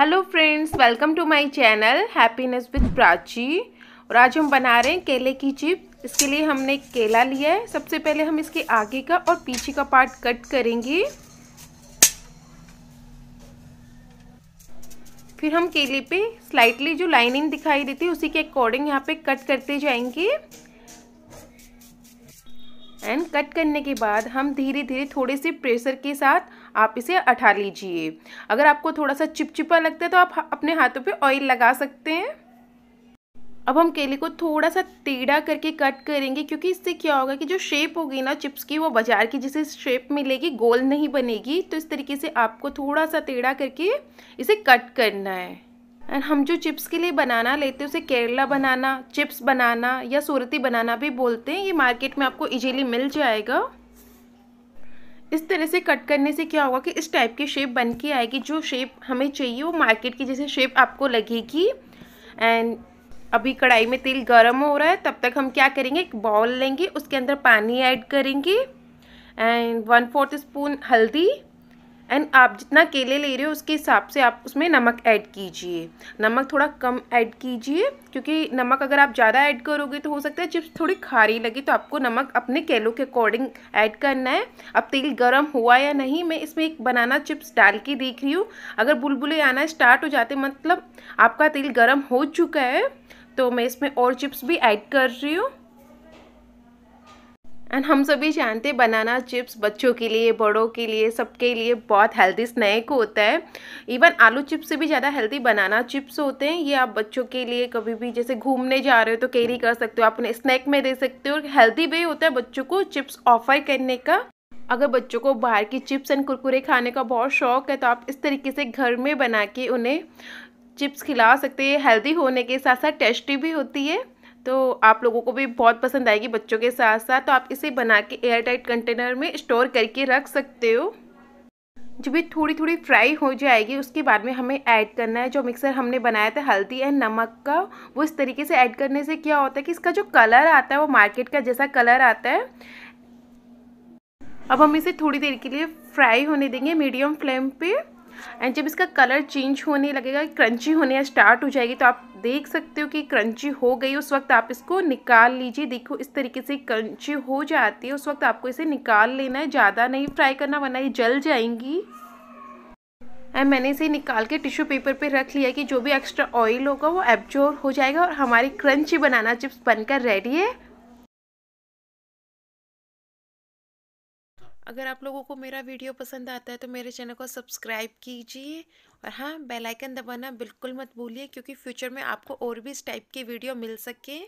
Hello friends welcome to my channel happiness with Prachi और आज हम बना रहे हैं केले की चिप। इसके लिए हमने केला लिया है। सबसे पहले हम इसके आगे का और पीछे का पार्ट कट करेंगे। फिर हम केले पे स्लाइटली जो लाइनिंग दिखाई देती है, उसी के अकॉर्डिंग यहाँ पे कट करते जाएँगे। एंड कट करने के बाद हम धीरे धीरे थोड़े से प्रेशर के साथ आप इसे उठा लीजिए। अगर आपको थोड़ा सा चिपचिपा लगता है तो आप अपने हाथों पे ऑयल लगा सकते हैं। अब हम केले को थोड़ा सा टेढ़ा करके कट करेंगे, क्योंकि इससे क्या होगा कि जो शेप होगी ना चिप्स की, वो बाज़ार की जैसे शेप मिलेगी, गोल नहीं बनेगी। तो इस तरीके से आपको थोड़ा सा टेढ़ा करके इसे कट करना है। एंड हम जो चिप्स के लिए बनाना लेते हैं, उसे केरला बनाना चिप्स बनाना या सूरती बनाना भी बोलते हैं, ये मार्केट में आपको इजीली मिल जाएगा। इस तरह से कट करने से क्या होगा कि इस टाइप की शेप बन के आएगी, जो शेप हमें चाहिए, वो मार्केट की जैसे शेप आपको लगेगी। एंड अभी कढ़ाई में तेल गर्म हो रहा है, तब तक हम क्या करेंगे? एक बाउल लेंगे, उसके अंदर पानी ऐड करेंगे। एंड वन फोर्थ स्पून हल्दी। एंड आप जितना केले ले रहे हो, उसके हिसाब से आप उसमें नमक ऐड कीजिए। नमक थोड़ा कम ऐड कीजिए, क्योंकि नमक अगर आप ज़्यादा ऐड करोगे तो हो सकता है चिप्स थोड़ी खारी लगे तो आपको नमक अपने केलों के अकॉर्डिंग ऐड करना है। अब तेल गर्म हुआ या नहीं, मैं इसमें एक बनाना चिप्स डाल के देख रही हूँ। अगर बुलबुले आना स्टार्ट हो जाते मतलब आपका तेल गर्म हो चुका है तो मैं इसमें और चिप्स भी ऐड कर रही हूँ। एंड हम सभी जानते हैं बनाना चिप्स बच्चों के लिए, बड़ों के लिए, सबके लिए बहुत हेल्दी स्नैक होता है। इवन आलू चिप्स से भी ज़्यादा हेल्दी बनाना चिप्स होते हैं। ये आप बच्चों के लिए कभी भी जैसे घूमने जा रहे हो तो कैरी कर सकते हो। आप उन्हें स्नैक में दे सकते हो। और हेल्दी वे होता है बच्चों को चिप्स ऑफ़र करने का। अगर बच्चों को बाहर की चिप्स एंड कुरकुरे खाने का बहुत शौक है तो आप इस तरीके से घर में बना के उन्हें चिप्स खिला सकते हैं। हेल्दी होने के साथ साथ टेस्टी भी होती है। तो आप लोगों को भी बहुत पसंद आएगी बच्चों के साथ साथ तो आप इसे बना के एयर टाइट कंटेनर में स्टोर करके रख सकते हो। जब ये थोड़ी थोड़ी फ्राई हो जाएगी, उसके बाद में हमें ऐड करना है। जो मिक्सर हमने बनाया था, हल्दी एंड नमक का, वो इस तरीके से ऐड करने से क्या होता है कि इसका जो कलर आता है, वो मार्केट का जैसा कलर आता है। अब हम इसे थोड़ी देर के लिए फ्राई होने देंगे मीडियम फ्लेम पे। एंड जब इसका कलर चेंज होने लगेगा क्रंची होने स्टार्ट हो जाएगी तो आप देख सकते हो कि क्रंची हो गई। उस वक्त आप इसको निकाल लीजिए। देखो, इस तरीके से क्रंची हो जाती है। उस वक्त आपको इसे निकाल लेना है। ज़्यादा नहीं फ्राई करना, वरना ये जल जाएँगी। एंड मैंने इसे निकाल के टिश्यू पेपर पे रख लिया कि जो भी एक्स्ट्रा ऑयल होगा, वो एब्जॉर्ब हो जाएगा और हमारी क्रंची बनाना चिप्स बनकर रेडी है। अगर आप लोगों को मेरा वीडियो पसंद आता है तो मेरे चैनल को सब्सक्राइब कीजिए। और हाँ बेल आइकन दबाना बिल्कुल मत भूलिए, क्योंकि फ्यूचर में आपको और भी इस टाइप के वीडियो मिल सके।